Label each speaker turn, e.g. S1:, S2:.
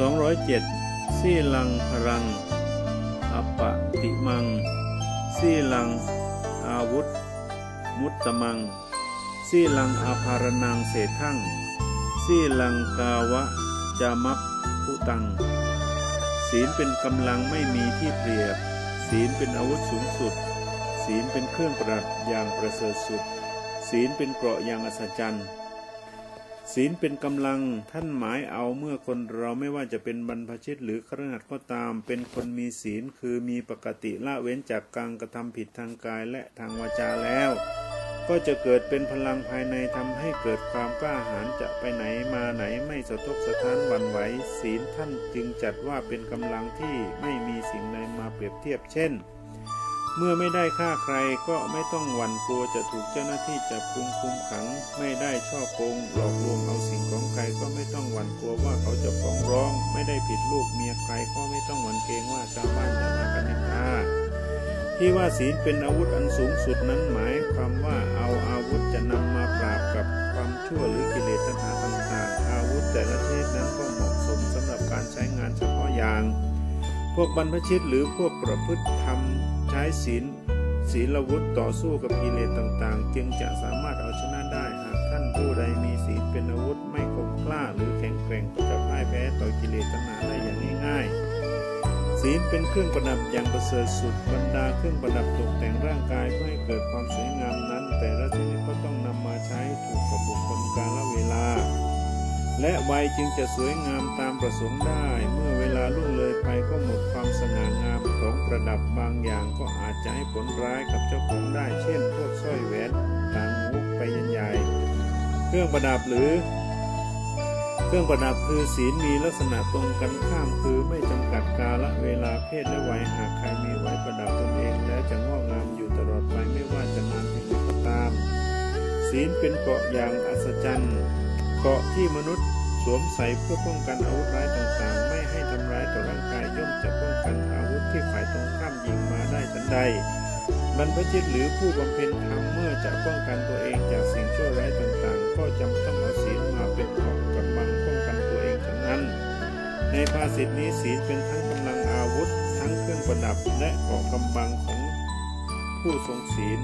S1: 207 สีลังพรัง อปะติมัง สีลัง อาวุธ มุตตมัง สีลังอาภารนังเศทังสีลังกาวะ จามัปพุตัง ศีลเป็นกำลังไม่มีที่เปรียบ ศีลเป็นอาวุธสูงสุด ศีลเป็นเครื่องประดับอย่างประเสริฐสุด ศีลเป็นเกราะอย่างอัศจรรย์ ศีลเป็นกำลังท่านหมายเอาเมื่อคนเราไม่ว่าจะเป็นบรรพชิตหรือครหัสก็ตาม เป็นคนมีศีลคือมีปกติละเว้นจากการกระทำผิดทางกายและทางวาจาแล้ว ก็จะเกิดเป็นพลังภายในทำให้เกิดความกล้าหาญจะไปไหนมาไหนไม่สะทกสะท้านวันไหว ศีลท่านจึงจัดว่าเป็นกำลังที่ไม่มีสิ่งใดมาเปรียบเทียบเช่น เมื่อไม่ได้ฆ่าใครก็ไม่ต้องหวั่นกลัวจะถูกเจ้าหน้าที่จับกุมคุมขัง ไม่ได้ช่อโกงหลอกลวงเอาสิ่งของใครก็ไม่ต้องหวั่นกลัวว่าเขาจะฟ้องร้อง ไม่ได้ผิดลูกเมียใครก็ไม่ต้องหวั่นเกรงว่าชาวบ้านจะมากันนินทาที่ว่าศีลเป็นอาวุธอันสูงสุดนั้นหมายความว่าเอาอาวุธจะนำมาปราบกับความชั่วหรือกิเลสตัณหาต่างๆอาวุธแต่ละชนิดนั้นก็เหมาะสมสำหรับการใช้งานเฉพาะอย่าง พวกบรรพชิตหรือพวกประพฤติธรรมใช้ศีลศีลวุธต่อสู้กับกิเลสต่างๆ จึงจะสามารถเอาชนะได้หากท่านผู้ใดมีศีลเป็นอาวุธไม่คมกล้าหรือแข็งแกร่งก็จะพ่ายแพ้ต่อกิเลสตัณหาได้อย่างง่ายๆศีลเป็นเครื่องประดับอย่างประเสริฐสุดบรรดาเครื่องประดับตกแต่งร่างกายเพื่อให้เกิดความสวยงามนั้น แต่ละชนิดก็ต้องนำมาใช้ถูกกับบุคคลกาลเวลา และวัยจึงจะสวยงามตามประสงค์ได้เมื่อ ลาล่วงเลยไปก็หมดความสง่างามของประดับบางอย่างก็อาจจะให้ผลร้ายกับเจ้าของได้ เช่นพวกสร้อยแหวนต่างหูไปยันใหญ่ เครื่องประดับหรือ เครื่องประดับคือศีลมีลักษณะตรงกันข้ามคือไม่จำกัดกาละเวลาเพศและวัยหากใครมีไว้ประดับตนเองแล้วจะงอกงามอยู่ตลอดไปไม่ว่าจะนานเพียงไรก็ตาม ศีลเป็นเกาะอย่างอัศจรรย์เกาะที่มนุษย์ สวมใส่เพื่อป้องกันอาวุธร้ายต่างๆ ไม่ให้ทำร้ายต่อร่างกายย่อมจะป้องกันอาวุธที่ฝ่ายตรงข้ามยิงมาได้ทันใดบรรพชิตหรือผู้บำเพ็ญธรรมเมื่อจะป้องกันตัวเองจากสิ่งชั่วร้ายต่างๆ ก็จำต้องเอาศีลมาเป็นเกราะกำบังป้องกันตัวเองฉะนั้น ในภาษิตนี้ศีลเป็นทั้งกำลังอาวุธ ทั้งเครื่องประดับและเกราะกำบังของผู้ทรงศีล